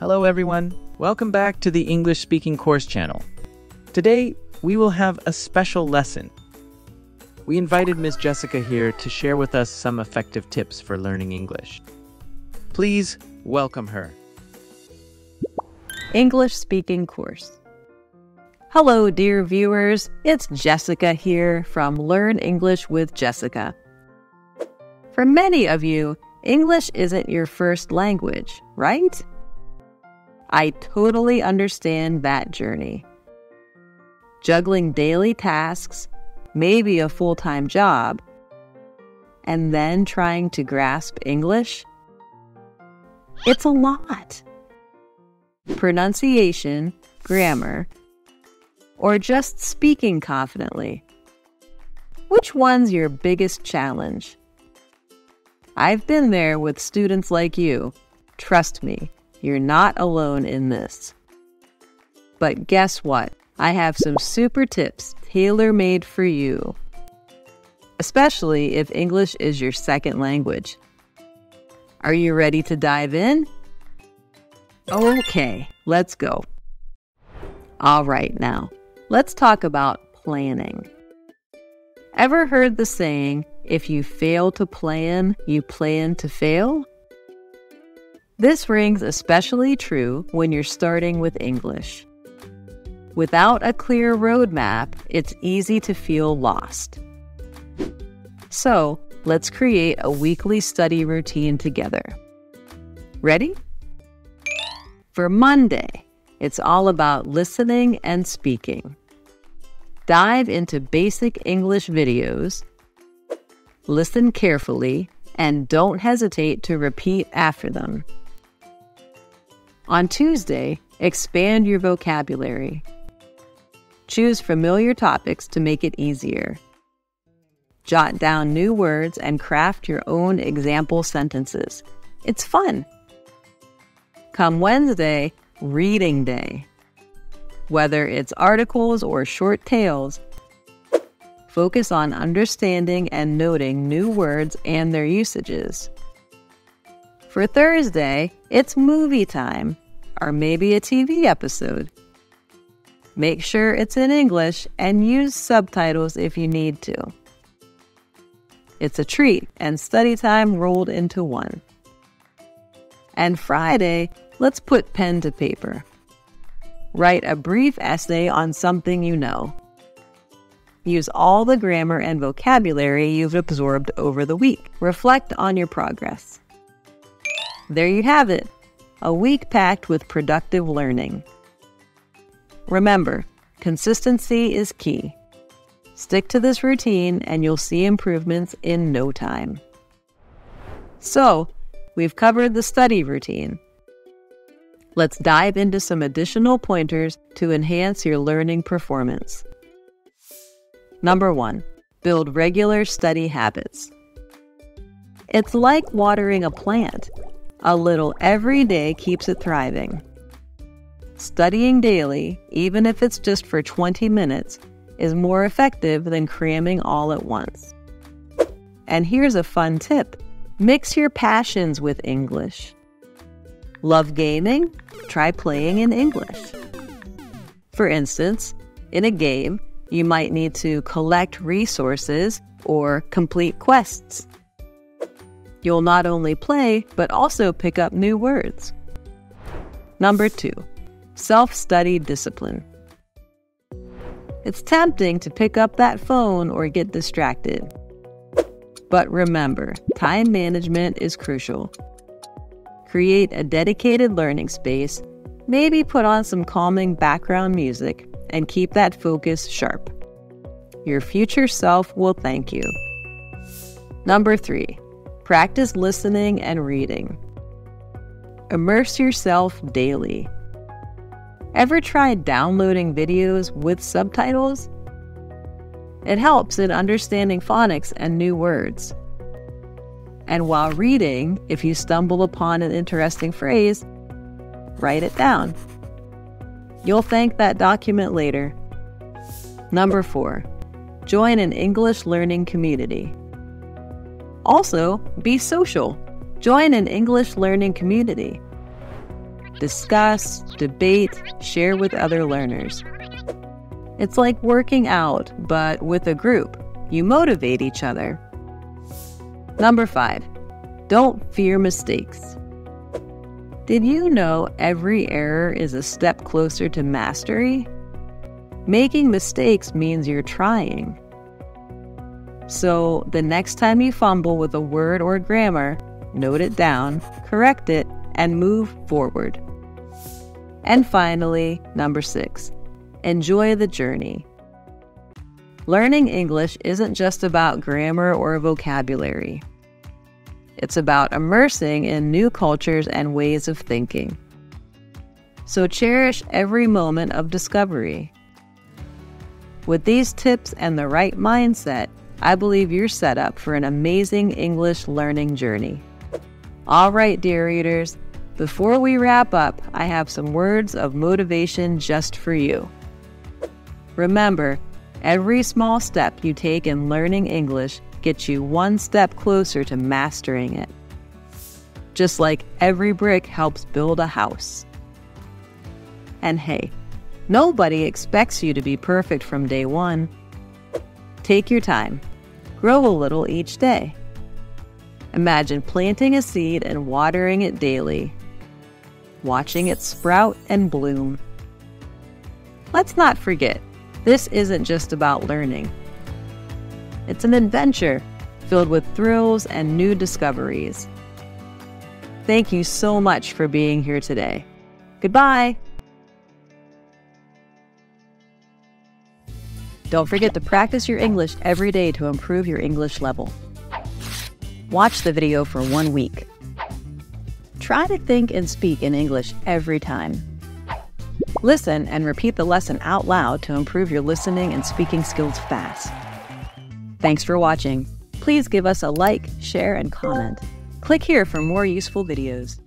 Hello, everyone. Welcome back to the English Speaking Course channel. Today, we will have a special lesson. We invited Ms. Jessica here to share with us some effective tips for learning English. Please welcome her. English Speaking Course. Hello, dear viewers. It's Jessica here from Learn English with Jessica. For many of you, English isn't your first language, right? I totally understand that journey. Juggling daily tasks, maybe a full time job, and then trying to grasp English? It's a lot. Pronunciation, grammar, or just speaking confidently. Which one's your biggest challenge? I've been there with students like you. Trust me, you're not alone in this. But guess what? I have some super tips tailor made for you, especially if English is your second language. Are you ready to dive in? Okay, let's go. All right, now, let's talk about planning. Ever heard the saying, if you fail to plan, you plan to fail? This rings especially true when you're starting with English. Without a clear roadmap, it's easy to feel lost. So, let's create a weekly study routine together. Ready? For Monday, it's all about listening and speaking. Dive into basic English videos, listen carefully, and don't hesitate to repeat after them. On Tuesday, expand your vocabulary. Choose familiar topics to make it easier. Jot down new words and craft your own example sentences. It's fun. Come Wednesday, reading day. Whether it's articles or short tales, focus on understanding and noting new words and their usages. For Thursday, it's movie time, or maybe a TV episode. Make sure it's in English and use subtitles if you need to. It's a treat and study time rolled into one. And Friday, let's put pen to paper. Write a brief essay on something you know. Use all the grammar and vocabulary you've absorbed over the week. Reflect on your progress. There you have it a week packed with productive learning. Remember, consistency is key. Stick to this routine and you'll see improvements in no time. So, we've covered the study routine. Let's dive into some additional pointers to enhance your learning performance. Number one, build regular study habits. It's like watering a plant. A little every day keeps it thriving. Studying daily, even if it's just for 20 minutes, is more effective than cramming all at once. And here's a fun tip mix your passions with English. Love gaming? Try playing in English. For instance, in a game, you might need to collect resources or complete quests. You'll not only play, but also pick up new words. Number two, self study discipline. It's tempting to pick up that phone or get distracted. But remember, time management is crucial. Create a dedicated learning space, maybe put on some calming background music, and keep that focus sharp. Your future self will thank you. Number three, Practice listening and reading. Immerse yourself daily. Ever tried downloading videos with subtitles? It helps in understanding phonics and new words. And while reading, if you stumble upon an interesting phrase, write it down. You'll thank that document later. Number four, join an English learning community. Also, be social. Join an English learning community. discuss, debate, share with other learners. It's like working out, but with a group. You motivate each other. Number five, don't fear mistakes. Did you know every error is a step closer to mastery? Making mistakes means you're trying. So, the next time you fumble with a word or grammar, note it down, correct it, and move forward. And finally, number six, enjoy the journey. Learning English isn't just about grammar or vocabulary. It's about immersing in new cultures and ways of thinking. So cherish every moment of discovery. With these tips and the right mindset, I believe you're set up for an amazing English learning journey. All right, dear readers, before we wrap up, I have some words of motivation just for you. Remember, every small step you take in learning English gets you one step closer to mastering it. Just like every brick helps build a house. And hey, nobody expects you to be perfect from day one. Take your time, grow a little each day. Imagine planting a seed and watering it daily, watching it sprout and bloom. Let's not forget, this isn't just about learning. It's an adventure filled with thrills and new discoveries. Thank you so much for being here today. Goodbye. Don't forget to practice your English every day to improve your English level. Watch the video for one week. Try to think and speak in English every time. Listen and repeat the lesson out loud to improve your listening and speaking skills fast. Thanks for watching. Please give us a like, share, and comment. Click here for more useful videos.